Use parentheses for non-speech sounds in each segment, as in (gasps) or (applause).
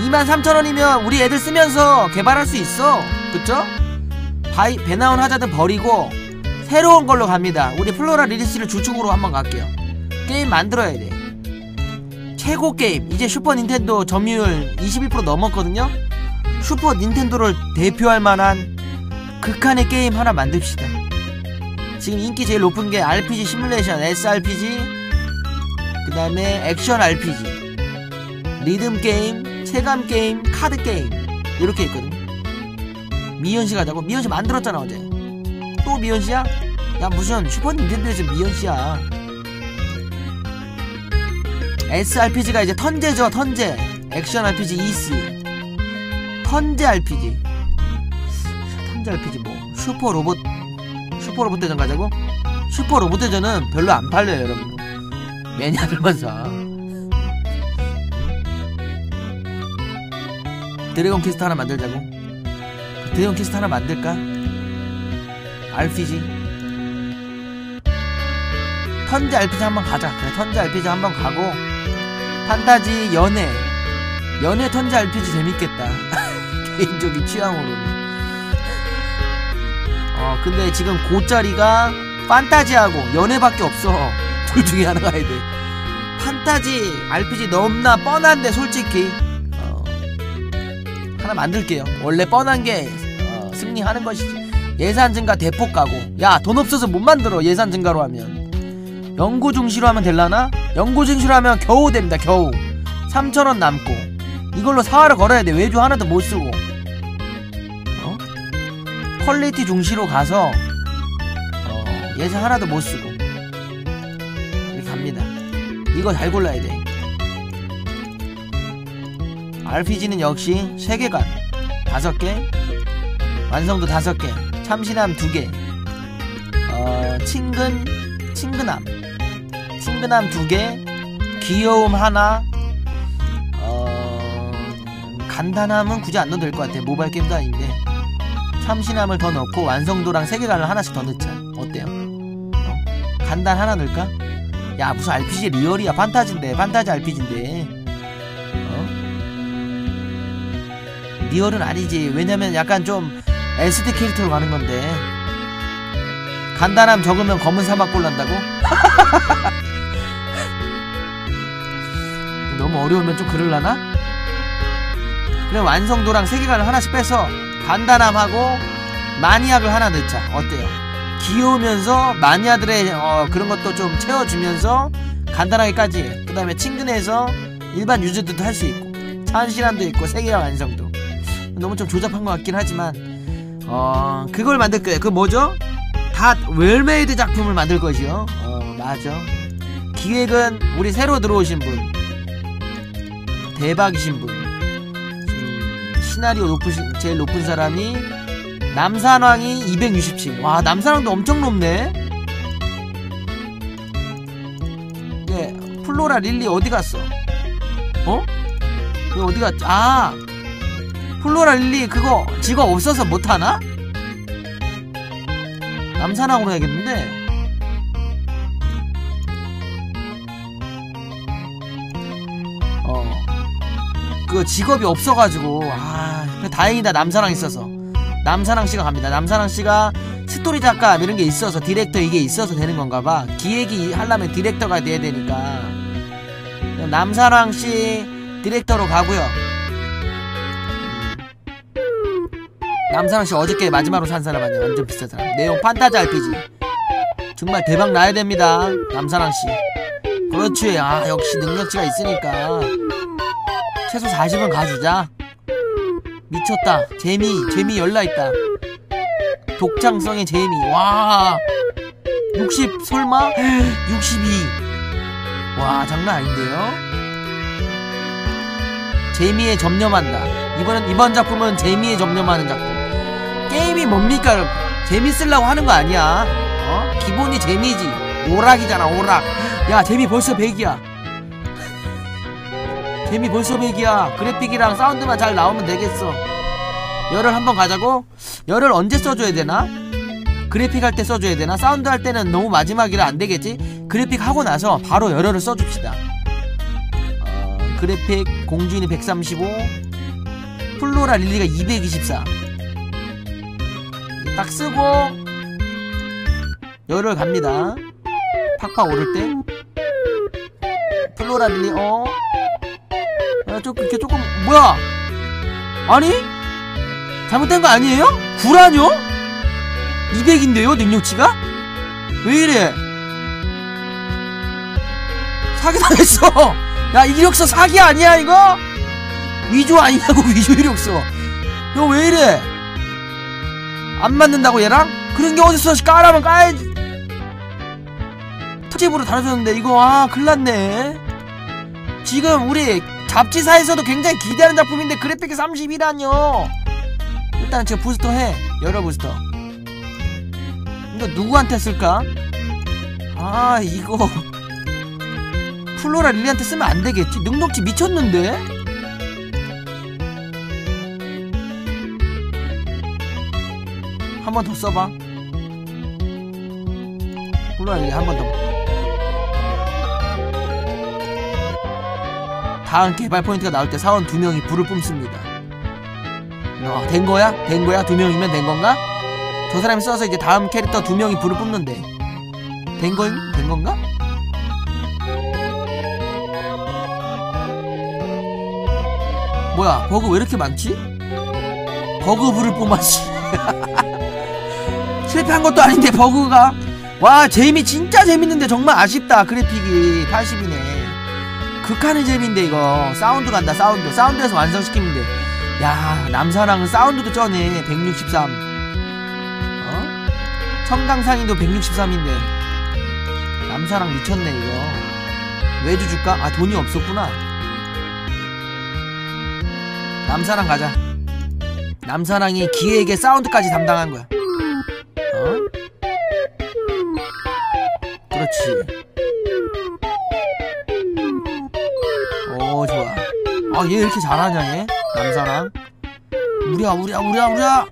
23,000원이면 우리 애들 쓰면서 개발할 수 있어. 그쵸? 바이, 배나온 하자드 버리고 새로운 걸로 갑니다. 우리 플로라 리리스를 주축으로 한번 갈게요. 게임 만들어야 돼. 최고 게임. 이제 슈퍼 닌텐도 점유율 21% 넘었거든요? 슈퍼 닌텐도를 대표할 만한 극한의 게임 하나 만듭시다. 지금 인기 제일 높은 게 RPG 시뮬레이션 SRPG 그 다음에 액션 RPG 리듬 게임, 체감 게임, 카드 게임 이렇게 있거든. 미연시 가자고? 미연시 만들었잖아 어제. 또 미연시야? 야 무슨 슈퍼 닌텐도에서 미연시야. SRPG가 이제 턴제죠 턴제. 액션 RPG 이스. 턴제 RPG. 턴제 RPG 뭐 슈퍼 로봇 슈퍼 로봇 대전 가자고? 슈퍼 로봇 대전은 별로 안 팔려요 여러분. 매니아들만 사. 드래곤 퀘스트 하나 만들자고. 드래곤 퀘스트 하나 만들까? RPG 턴제 RPG 한번 가자. 그래 턴제 RPG 한번 가고. 판타지 연애. 연애 턴제 RPG 재밌겠다. (laughs) 개인적인 취향으로는. 어 근데 지금 고짜리가 판타지하고 연애밖에 없어. 둘 중에 하나 가야 돼. 판타지 RPG 너무나 뻔한데 솔직히 하나 만들게요. 원래 뻔한 게 어, 승리하는 것이지. 예산 증가 대폭 가고. 야, 돈 없어서 못 만들어. 예산 증가로 하면. 연구 중시로 하면 될라나? 연구 중시로 하면 겨우 됩니다. 겨우. 3천원 남고. 이걸로 사활을 걸어야 돼. 외주 하나도 못 쓰고. 어? 퀄리티 중시로 가서 어, 예산 하나도 못 쓰고. 이렇게 갑니다. 이거 잘 골라야 돼. RPG는 역시 세계관 5개 완성도 5개 참신함 2개. 어, 친근 친근함. 친근함 2개 귀여움 하나. 어, 간단함은 굳이 안 넣어도 될 것 같아 모바일 게임도 아닌데. 참신함을 더 넣고 완성도랑 세계관을 하나씩 더 넣자. 어때요? 어? 간단 하나 넣을까? 야 무슨 RPG 리얼이야. 판타지인데 판타지 RPG인데 리얼은 아니지 왜냐면 약간 좀 SD 캐릭터로 가는 건데 간단함 적으면 검은 사막 골란다고? (laughs) 너무 어려우면 좀 그럴라나? 그래 완성도랑 세계관을 하나씩 빼서 간단함하고 마니악을 하나 넣자 어때요? 귀여우면서 마니아들의 어, 그런 것도 좀 채워주면서 간단하게까지 그 다음에 친근해서 일반 유저들도 할 수 있고 참신함도 있고 세계관 완성도 너무 좀 조잡한 것 같긴 하지만 어 그걸 만들 거예요. 그 뭐죠? 다 well-made 작품을 만들 것이요. 어 맞아. 기획은 우리 새로 들어오신 분 대박이신 분 음, 시나리오 높으신 제일 높은 사람이 남산왕이 267. 와 남산왕도 엄청 높네. 네 플로라 릴리 어디 갔어? 어? 그 어디 갔지? 아 플로라 릴리 그거 직업 없어서 못하나? 남산항으로 해야겠는데. 어 그거 직업이 없어가지고 아 다행이다 남산항 있어서. 남산항 씨가 갑니다. 남산항 씨가 스토리 작가 이런 게 있어서 디렉터 이게 있어서 되는 건가 봐. 기획이 하려면 디렉터가 돼야 되니까. 남산항 씨 디렉터로 가고요 남사랑씨 어저께 마지막으로 산 사람 아니야? 완전 비싼 사람. 내용 판타지 RPG 정말 대박 나야 됩니다 남사랑씨. 그렇지. 아 역시 능력치가 있으니까. 최소 40은 가주자. 미쳤다. 재미 재미 열나있다. 독창성의 재미. 와. 60 설마? (gasps) 62 와 장난 아닌데요? 재미에 점념한다. 이번엔 이번 작품은 재미에 점념하는 작품 게임이 뭡니까? 재밌으려고 하는 거 아니야. 어? 기본이 재미지. 오락이잖아, 오락. 야, 재미 벌써 100이야. (laughs) 재미 벌써 100이야. 그래픽이랑 사운드만 잘 나오면 되겠어. 열을 한번 가자고? 열혈 언제 써줘야 되나? 그래픽 할 때 써줘야 되나? 사운드 할 때는 너무 마지막이라 안 되겠지? 그래픽 하고 나서 바로 열혈을 써줍시다. 어, 그래픽 공주인이 135 플로라 릴리가 224. 딱 쓰고 열혈 갑니다. 팍팍 오를 때 플로라 릴리 어? 아, 조금 이렇게 조금 뭐야? 아니? 잘못된 거 아니에요? 구라뇨? 200인데요 능력치가? 왜 이래? 사기당했어! 야 이력서 사기 아니야 이거? 위조 아니냐고 (laughs) 위조 이력서 이거 왜 이래? 안 맞는다고 얘랑? 그런 게 어딨어 까라면 까야지. 특집으로 다뤄줬는데 이거 아 큰일났네. 지금 우리 잡지사에서도 굉장히 기대하는 작품인데 그래픽이 30이라뇨. 일단 제가 부스터 해. 열어 부스터. 이거 누구한테 쓸까? 아 이거. (laughs) 플로라 릴리한테 쓰면 안 되겠지? 능력치 미쳤는데? 한 번 더 써봐 릴리 한번 더 다음 개발 포인트가 나올 때 사원 두 명이 불을 뿜습니다 어, 된 거야? 된 거야? 두 명이면 된 건가? 저 사람이 써서 이제 다음 캐릭터 두 명이 불을 뿜는데 된 건? 된 건가? 뭐야 버그 왜 이렇게 많지? 버그 불을 뿜었지 실패한 것도 아닌데 버그가? 와 재미 진짜 재밌는데 정말 아쉽다 그래픽이. 80이네. 극한의 재미인데 이거. 사운드 간다 사운드. 사운드에서 완성시키면 돼야 남사랑은 사운드도 쩌네. 163 어? 청강상인도 163인데. 남사랑 미쳤네 이거. 외주 줄까? 아 돈이 없었구나. 남사랑 가자. 남사랑이 기획의 사운드까지 담당한 거야 오 좋아. 아얘왜 이렇게 잘하냐 얘? 남사랑? 우랴 우랴 우랴 우랴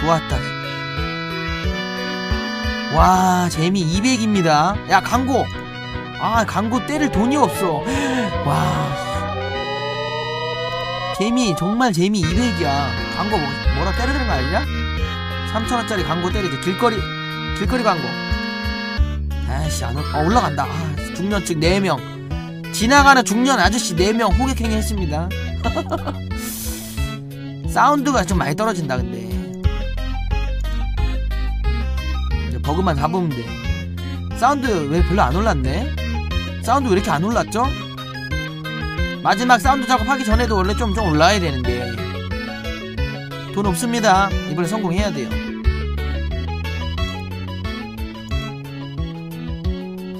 좋았다. 와 재미 200입니다. 야 광고! 아 광고 때릴 돈이 없어. 와. 재미 정말 재미 200이야. 광고 뭐, 뭐라 때리는 거 아니냐 3천원짜리 광고 때리지 길거리 길거리 광고. 아이씨 안 올, 어, 올라간다. 아, 중년층 4명. 지나가는 중년 아저씨 4명 호객행위 했습니다. (laughs) 사운드가 좀 많이 떨어진다 근데. 이제 버그만 잡으면 돼. 사운드 왜 별로 안 올랐네? 사운드 왜 이렇게 안 올랐죠? 마지막 사운드 작업하기 전에도 원래 좀, 좀 올라야 되는데. 돈 없습니다. 이번에 성공해야 돼요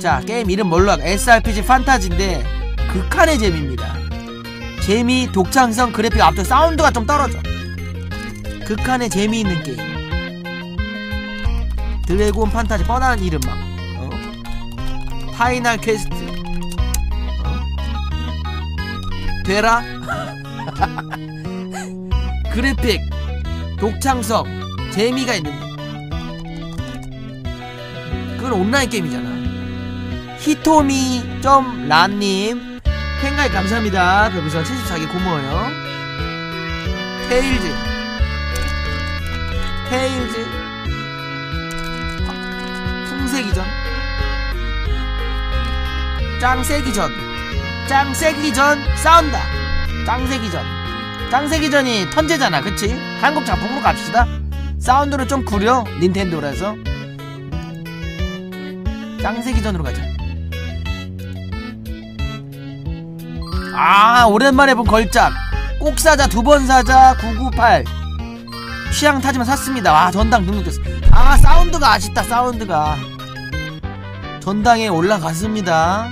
자 게임 이름 뭘로 할까? SRPG 판타지인데 극한의 재미입니다. 재미, 독창성, 그래픽 앞서 사운드가 좀 떨어져. 극한의 재미있는 게임. 드래곤 판타지 뻔한 이름 막 어? 파이널 퀘스트. 어? 되라? (laughs) 그래픽 독창성 재미가 있는데 그건 온라인 게임이잖아 히토미.란님. 팬가입 감사합니다. 별풍선 74개 고마워요. 테일즈. 테일즈. 풍세기전. 짱세기전. 짱세기전 싸운다. 짱세기전. 짱세기전이 턴제잖아 그치? 한국 작품으로 갑시다. 사운드를 좀 구려 닌텐도라서. 짱세기전으로 가자 아 오랜만에 본 걸작. 꼭 사자 두 번 사자 998 취향 타지만 샀습니다. 와 전당 등록됐어. 아 사운드가 아쉽다 사운드가. 전당에 올라갔습니다.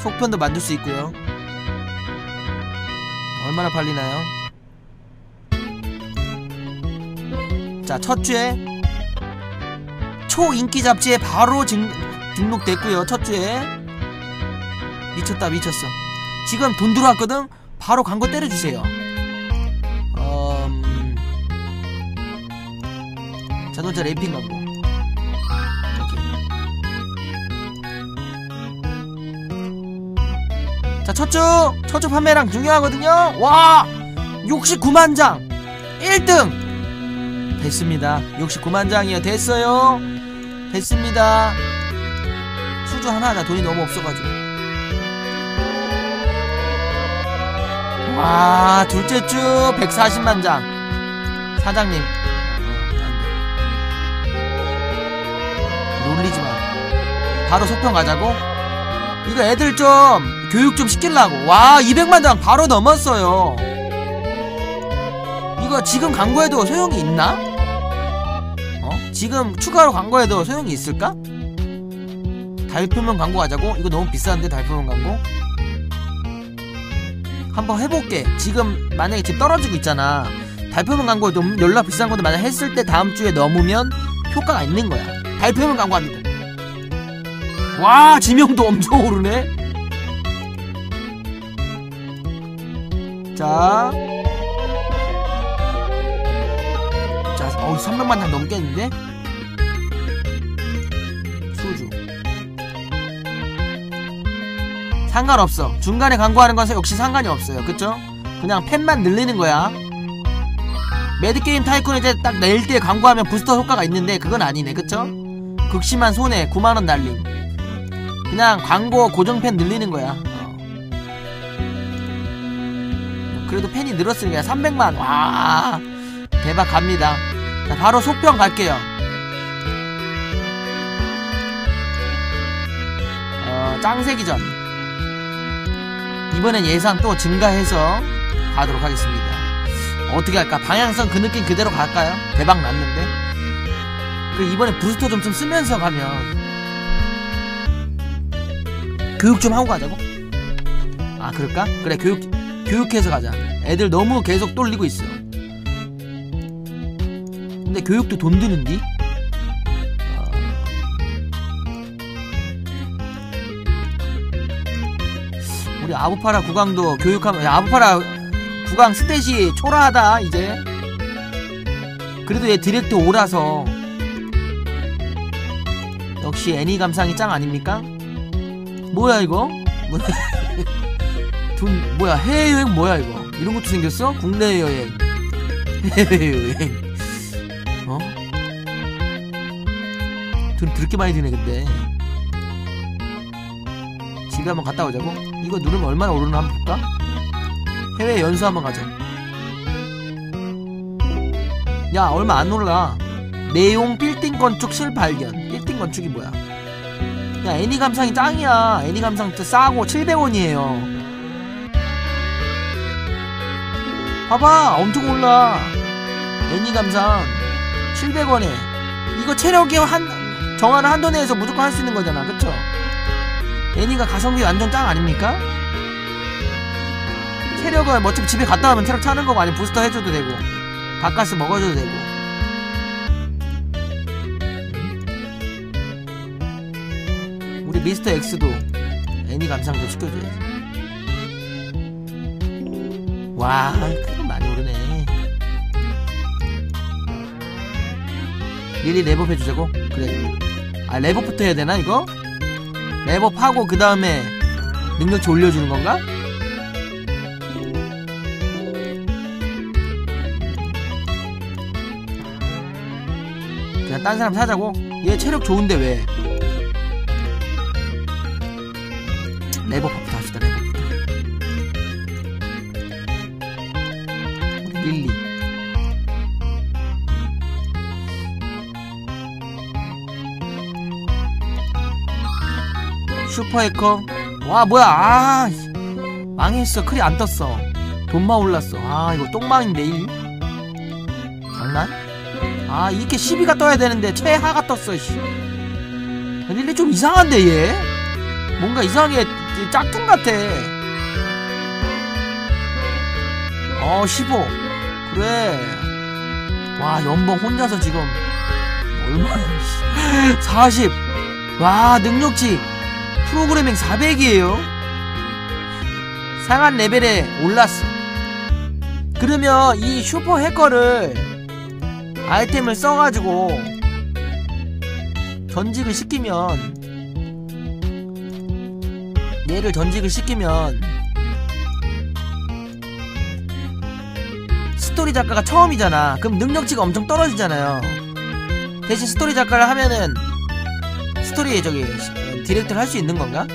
속편도 만들 수 있고요. 얼마나 팔리나요? 자, 첫 주에 초인기 잡지에 바로 등, 등록됐고요. 첫 주에. 미쳤다, 미쳤어. 지금 돈 들어왔거든. 바로 광고 때려주세요. 음... 자동차 램핑 광고. 자 첫주 첫주 판매량 중요하거든요. 와 69만 장. 1등. 됐습니다. 69만 장이요. 됐어요. 됐습니다. 수주 하나 하자. 돈이 너무 없어가지고 와 둘째 주 140만 장 사장님 어, 놀리지 마 바로 소평 가자고 이거 애들 좀 교육 좀 시키려고 와 200만 장 바로 넘었어요 이거 지금 광고해도 소용이 있나? 어? 지금 추가로 광고해도 소용이 있을까? 달표면 광고 하자고? 이거 너무 비싼데 달표면 광고? 한번 해볼게. 지금 만약에 지금 떨어지고 있잖아. 달표면 광고 좀 연락 비싼 것도 만약 했을 때 다음 주에 넘으면 효과가 있는 거야. 달표면 광고합니다 와 지명도 엄청 오르네. 자. 자, 어, 300만 장 넘겠는데? 상관없어. 중간에 광고하는 것은 역시 상관이 없어요. 그쵸? 그냥 팬만 늘리는 거야. 매드게임 타이쿤 이제 딱 낼 때 광고하면 부스터 효과가 있는데 그건 아니네. 그쵸? 극심한 손해 9만원 날림. 그냥 광고 고정팬 늘리는 거야. 어. 그래도 팬이 늘었으니까 300만. 와. 대박 갑니다. 자, 바로 소평 갈게요. 어, 짱세기전. 이번엔 예산 또 증가해서 가도록 하겠습니다. 어떻게 할까? 방향성 그 느낌 그대로 갈까요? 대박 났는데. 그 이번에 부스터 좀, 좀 쓰면서 가면 교육 좀 하고 가자고? 아 그럴까? 그래 교육 교육해서 가자. 애들 너무 계속 돌리고 있어. 근데 교육도 돈 드는디? 우리 아부파라 국왕도 교육하면 야, 아부파라 국왕 stat이 초라하다 이제 그래도 얘 디렉터라서 역시 애니 감상이 짱 아닙니까? 뭐야 이거? (laughs) 돈 뭐야 해외여행 뭐야 이거 이런 것도 생겼어? 국내 여행 해외여행 어? 돈 그렇게 많이 드네 근데 집에 한번 갔다 오자고? 이거 누르면 얼마나 오르나 한번 볼까? 해외 연수 한번 가자. 야 얼마 안 올라. 내용 빌딩 건축 실발견. 빌딩 건축이 뭐야? 야 애니 감상이 짱이야. 애니 감상 진짜 싸고 700원이에요. 봐봐 엄청 올라. 애니 감상 700원에. 이거 체력이 한 정하는 한도 내에서 무조건 할 수 있는 거잖아. 그쵸? 애니가 가성비 완전 짱 아닙니까? 체력을 뭐 어차피 집에 갔다 오면 체력 차는 거고 아니면 부스터 해줘도 되고 바카스 먹어줘도 되고 우리 미스터 X도 애니 감상 좀 시켜줘야지 와 그거 많이 오르네 미리 랩업 해주자고? 그래 아 랩업부터 해야 되나 이거? 랩업하고 그 다음에 능력치 올려주는 건가? 그냥 딴 사람 사자고? 얘 체력 좋은데 왜? 랩업부 슈퍼 해커? 와 뭐야? 아 망했어. 크리 안 떴어. 돈만 올랐어. 아 이거 똥망인데 1 장난? 아 이렇게 12가 떠야 되는데 최하가 떴어 씨. 릴리 좀 이상한데 얘? 뭔가 이상하게 짝퉁 같아. 어 15. 그래. 와 연봉 혼자서 지금 얼마야 40. (laughs) 와 능력치 프로그래밍 400이에요 상한 레벨에 올랐어 그러면 이 슈퍼 해커를 아이템을 써가지고 전직을 시키면 얘를 전직을 시키면 스토리 작가가 처음이잖아. 그럼 능력치가 엄청 떨어지잖아요. 대신 스토리 작가를 하면은 스토리 저기 시- 디렉터를 할 수 있는 건가?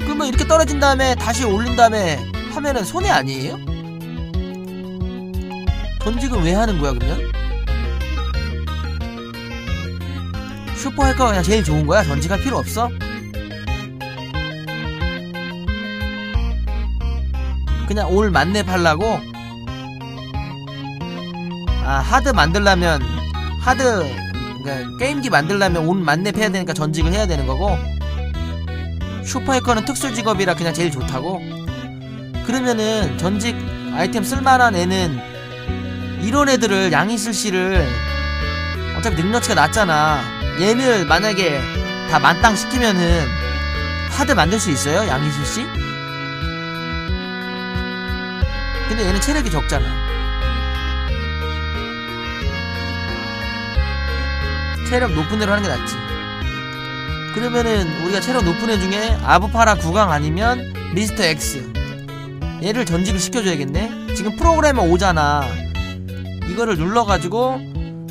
그러면 이렇게 떨어진 다음에 다시 올린 다음에 하면은 손해 아니에요? 전직은 왜 하는 거야 그러면? 슈퍼 해커가 그냥 제일 좋은 거야? 전직할 필요 없어? 그냥 올 만렙 하려고? 아 하드 만들려면 하드 그러니까 게임기 만들려면 온 만렙 해야 되니까 전직을 해야 되는 거고 슈퍼 해커는 특수 직업이라 그냥 제일 좋다고? 그러면은 전직 아이템 쓸만한 애는 이런 애들을 양이슬 씨를 어차피 능력치가 낮잖아. 얘를 만약에 다 만땅 시키면은 하드 만들 수 있어요? 양이슬 씨? 근데 얘는 체력이 적잖아. 체력 높은 애로 하는 게 낫지. 그러면은 우리가 체력 높은 애 중에 아부파라 9강 아니면 미스터 X 얘를 전직을 시켜줘야겠네. 지금 프로그래머 5잖아. 이거를 눌러가지고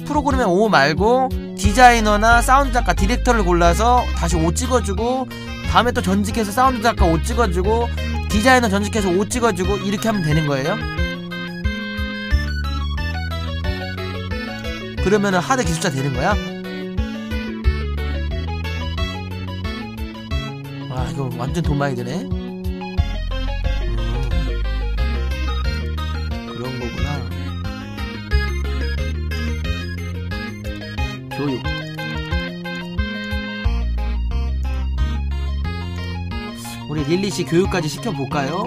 프로그래머 5 말고 디자이너나 사운드 작가 디렉터를 골라서 다시 5 찍어주고 다음에 또 전직해서 사운드 작가 5 찍어주고 디자이너 전직해서 5 찍어주고 이렇게 하면 되는 거예요. 그러면은 하드 기술자 되는 거야? 와 이거 완전 돈 많이 드네. 음, 그런 거구나. 교육. 우리 릴리 씨 교육까지 시켜볼까요?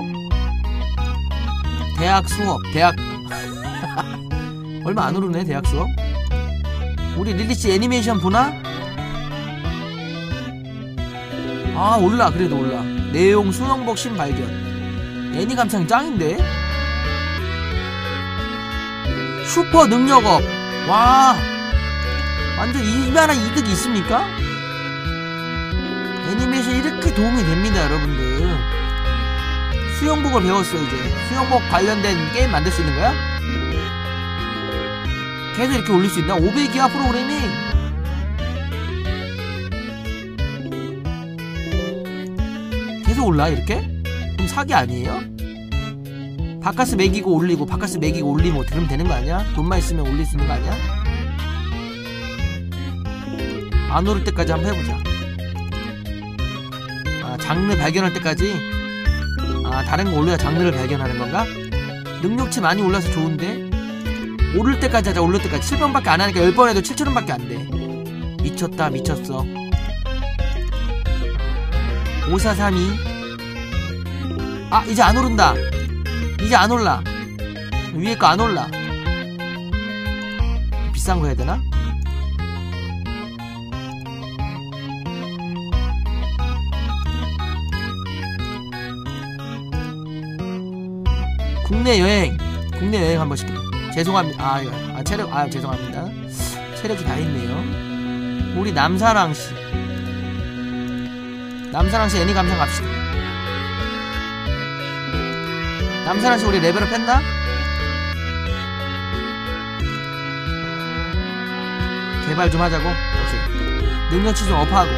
대학 수업, 대학. (laughs) 얼마 안 오르네, 대학 수업. 우리 릴리 씨 애니메이션 보나? 아, 올라, 그래도 올라. 내용 수영복 신발견. 애니 감상이 짱인데? 슈퍼 능력업. 와. 완전 이만한 이득이 있습니까? 애니메이션 이렇게 도움이 됩니다, 여러분들. 수영복을 배웠어, 이제. 수영복 관련된 게임 만들 수 있는 거야? 계속 이렇게 올릴 수 있나? 500이야, 프로그램이? 계속 올라, 이렇게? 그럼 사기 아니에요? 바카스 매기고 올리고, 바카스 매기고 올리고, 그러면 되는 거 아니야? 돈만 있으면 올릴 수 있는 거 아니야? 안 오를 때까지 한번 해보자. 아, 장르 발견할 때까지? 아, 다른 거 올려야 장르를 발견하는 건가? 능력치 많이 올라서 좋은데? 오를 때까지 하자, 오를 때까지. 7번밖에 안 하니까 10번 해도 7천원밖에 안 돼. 미쳤다, 미쳤어. 5432. 아, 이제 안 오른다. 이제 안 올라. 위에 거 안 올라. 비싼 거 해야 되나? 국내 여행 국내 여행 한번 시켜 죄송합니다 아, 아 체력 아 죄송합니다 체력이 다 있네요 우리 남사랑 씨 남사랑 씨 애니 감상 갑시다. 남사랑 씨 우리 레벨업 했나? 개발 좀 하자고. 오케이. 능력치 좀 업하고.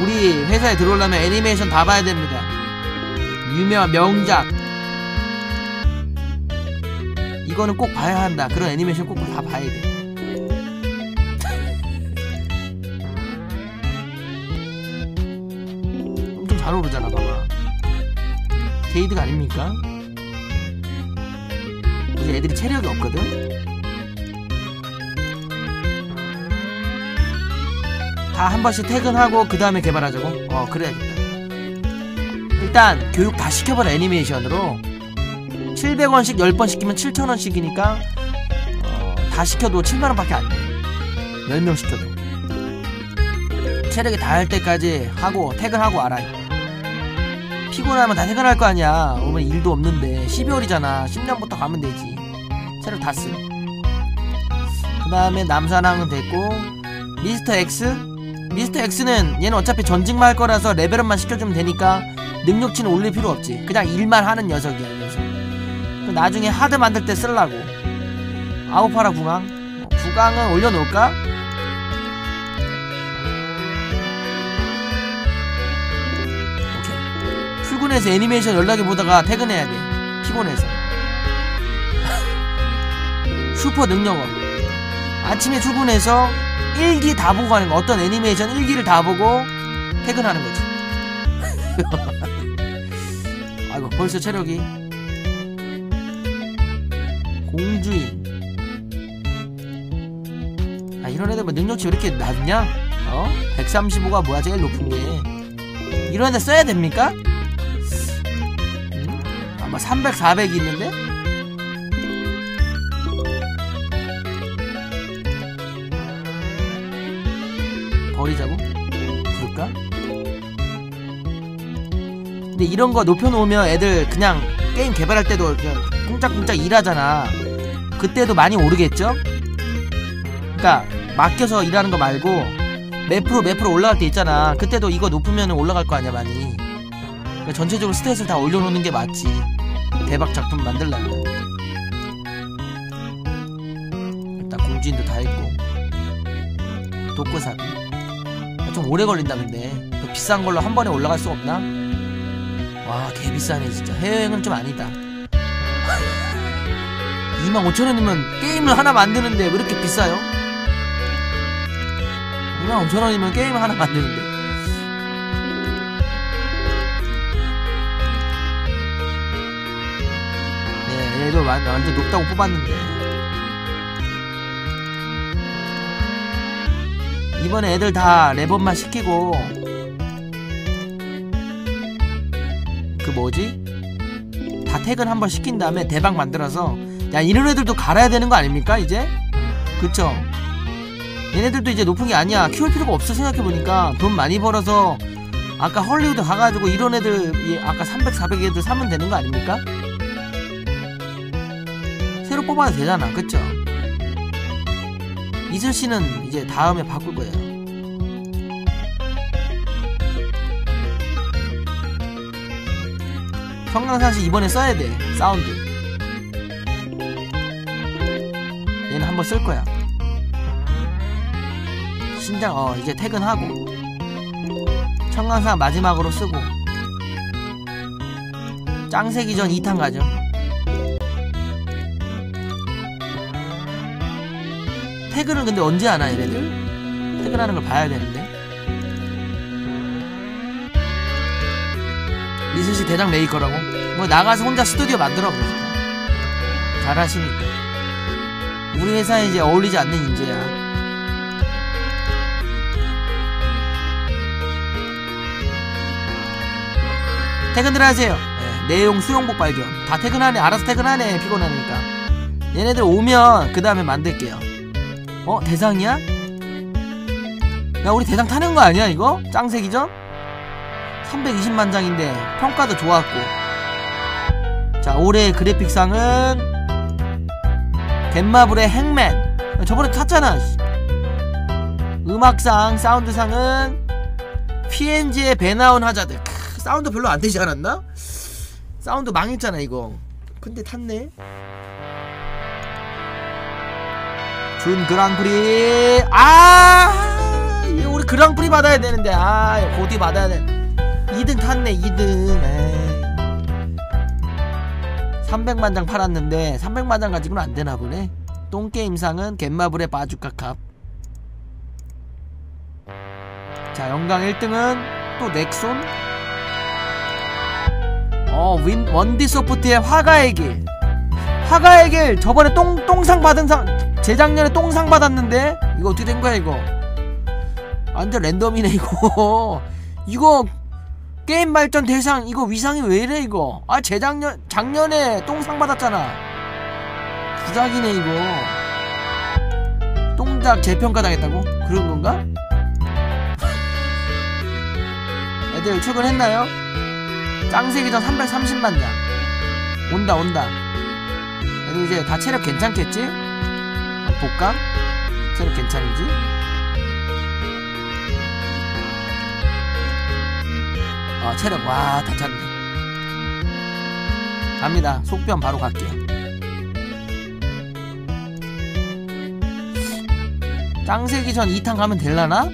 우리 회사에 들어오려면 애니메이션 다 봐야 됩니다. 유명한 명작. 이거는 꼭 봐야 한다. 그런 애니메이션 꼭 다 봐야 돼 잘 오르잖아 봐봐 게이드가 아닙니까? 이제 애들이 체력이 없거든? 다 한 번씩 퇴근하고 그 다음에 개발하자고? 어 그래야겠다. 일단 교육 다 시켜버려 애니메이션으로. 700원씩 10번 시키면 7,000원씩이니까 어, 다 시켜도 7만원 밖에 안돼. 10명 시켜도. 체력이 닿을 때까지 하고 퇴근하고 알아 피곤하면 다 퇴근할 거 아니야. 오늘 일도 없는데 12월이잖아. 10년부터 가면 되지. 체력 다쓰그 다음에 남사랑은 됐고 미스터 X? 미스터 X는 얘는 어차피 전직만 할 거라서 레벨업만 시켜주면 되니까 능력치는 올릴 필요 없지. 그냥 일만 하는 녀석이야 이 녀석. 그 나중에 하드 만들 때 쓸라고. 아우파라 구강 어, 구강은 올려놓을까? 출근해서 애니메이션 연락이 보다가 퇴근해야 돼. 피곤해서. (laughs) 슈퍼 능력업 아침에 출근해서 일기 다 보고 가는 거 어떤 애니메이션 일기를 다 보고 퇴근하는 거지. (laughs) 아이고 벌써 체력이. 공주인 아 이런 애들 뭐 능력치 왜 이렇게 낮냐? 어? 135가 뭐야? 제일 높은 게. 이런 애들 써야 됩니까? 음? 아마 300, 400이 있는데? 버리자고? 부를까? 근데 이런 거 높여놓으면 애들 그냥 게임 개발할 때도 그냥 쿵짝쿵짝 일하잖아 그때도 많이 오르겠죠? 그니까 맡겨서 일하는 거 말고 맵프로 맵프로 올라갈 때 있잖아 그때도 이거 높으면 올라갈 거 아니야 많이 그러니까 전체적으로 스탯을 다 올려놓는 게 맞지 대박 작품 만들려면 일단 공주인도 다 했고. 독고사비 좀 오래 걸린다 근데. 그 비싼 걸로 한 번에 올라갈 수 없나? 와 개비싸네 진짜. 해외여행은 좀 아니다. (laughs) 25,000원이면 게임을 하나 만드는데 왜 이렇게 비싸요? 25,000원이면 게임을 하나 만드는데 완- 완전 높다고 뽑았는데 이번에 애들 다 레버만 시키고 그 뭐지? 다 퇴근 한번 시킨 다음에 대박 만들어서 야 이런 애들도 갈아야 되는 거 아닙니까 이제? 그쵸? 얘네들도 이제 높은 게 아니야 키울 필요가 없어 생각해보니까 돈 많이 벌어서 아까 헐리우드 가가지고 이런 애들 이 아까 300, 400 애들 사면 되는 거 아닙니까? 뽑아도 되잖아. 그쵸? 이슬씨는 이제 다음에 바꿀 거예요. 성강산씨 이번에 써야 돼. 사운드. 얘는 한번 쓸 거야. 신장 어 이제 퇴근하고. 청강산 마지막으로 쓰고. 창세기전 2탄 가죠 퇴근은 근데 언제 하나 얘네들? 퇴근하는 걸 봐야 되는데. 리스씨 대장 메이커라고? 뭐 나가서 혼자 스튜디오 만들어 그러니까 잘하시니까. 우리 회사에 이제 어울리지 않는 인재야. 퇴근들 하세요. 네, 내용 수용복 발견. 다 퇴근하네. 알아서 퇴근하네. 피곤하니까. 얘네들 오면 그 다음에 만들게요 어 대상이야? 야 우리 대상 타는 거 아니야 이거? 짱색이죠? 320만 장인데 평가도 좋았고 자 올해의 그래픽상은 갯마블의 행맨 저번에 탔잖아 씨. 음악상 사운드상은 PNG의 배 나온 하자드 크, 사운드 별로 안 되지 않았나? 사운드 망했잖아 이거 근데 탔네 준 그랑프리? 아 우리 그랑프리 받아야 되는데. 아 GOTY 받아야 돼. 2등 탔네 2등. 에이. 300만 장 팔았는데 300만 장 가지고는 안 되나 보네. 똥게임상은 갯마블의 바주카 캅 자 영광 1등은 또 넥손. 어 윈, 원디소프트의 화가의 길. 화가의 길 저번에 똥, 똥상 받은 상 재작년에 똥상 받았는데? 이거 어떻게 된 거야 이거? 완전 랜덤이네 이거. (laughs) 이거 게임 발전 대상 이거 위상이 왜 이래 이거? 아 재작년 작년에 똥상 받았잖아. 부작이네 이거. 똥작 재평가 당했다고? 그런 건가? 애들 출근했나요? 짱세기전 330만 장. 온다 온다. 애들 이제 다 체력 괜찮겠지? 볼까? 어, 체력 괜찮은지? 아 체력 와다 찼네 갑니다 속변 바로 갈게요 짱세기 전 2탄 가면 될라나?